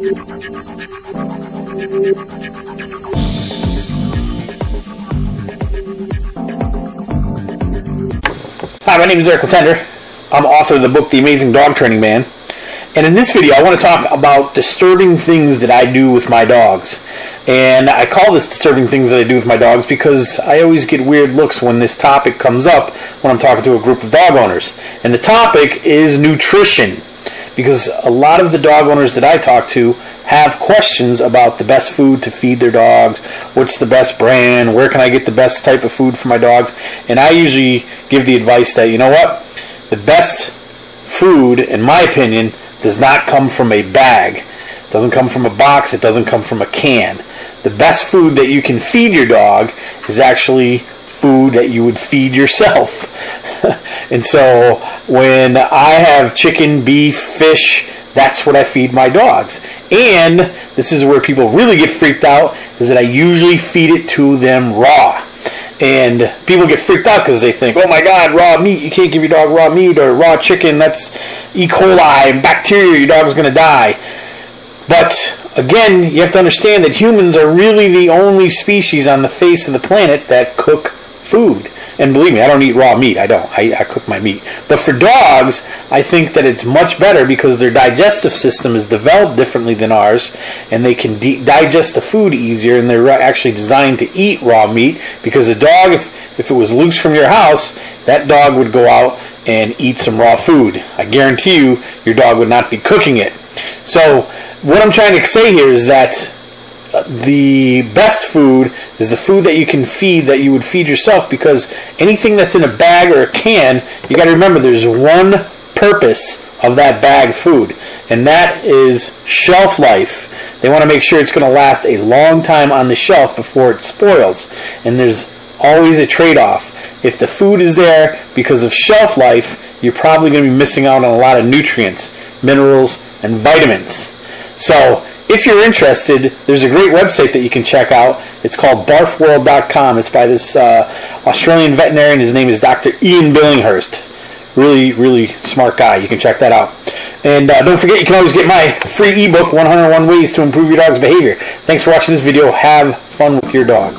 Hi, my name is Eric Letendre. I'm author of the book The Amazing Dog Training Man. And in this video, I want to talk about disturbing things that I do with my dogs. And I call this disturbing things that I do with my dogs because I always get weird looks when this topic comes up when I'm talking to a group of dog owners. And the topic is nutrition. Because a lot of the dog owners that I talk to have questions about the best food to feed their dogs, what's the best brand, where can I get the best type of food for my dogs, and I usually give the advice that, you know what, the best food, in my opinion, does not come from a bag. It doesn't come from a box, it doesn't come from a can. The best food that you can feed your dog is actually food that you would feed yourself. And so when I have chicken, beef, fish, that's what I feed my dogs. And this is where people really get freaked out is that I usually feed it to them raw. And people get freaked out because they think, oh my God, raw meat, you can't give your dog raw meat or raw chicken, that's E. coli and bacteria, your dog's going to die. But again, you have to understand that humans are really the only species on the face of the planet that cook food. And believe me, I don't eat raw meat. I don't. I, I, cook my meat. But for dogs, I think that it's much better because their digestive system is developed differently than ours, and they can de- digest the food easier, and they're actually designed to eat raw meat. Because a dog, if, if it was loose from your house, that dog would go out and eat some raw food. I guarantee you, your dog would not be cooking it. So, what I'm trying to say here is that the best food is the food that you can feed that you would feed yourself because anything that's in a bag or a can, you got to remember there's one purpose of that bag food, and that is shelf life. They want to make sure it's going to last a long time on the shelf before it spoils, and there's always a trade off. If the food is there because of shelf life, you're probably going to be missing out on a lot of nutrients, minerals, and vitamins. So, if you're interested, there's a great website that you can check out. It's called barfworld.com. It's by this uh, Australian veterinarian. His name is Dr. Ian Billinghurst. Really, really smart guy. You can check that out. And uh, don't forget, you can always get my free ebook, 101 Ways to Improve Your Dog's Behavior. Thanks for watching this video. Have fun with your dog.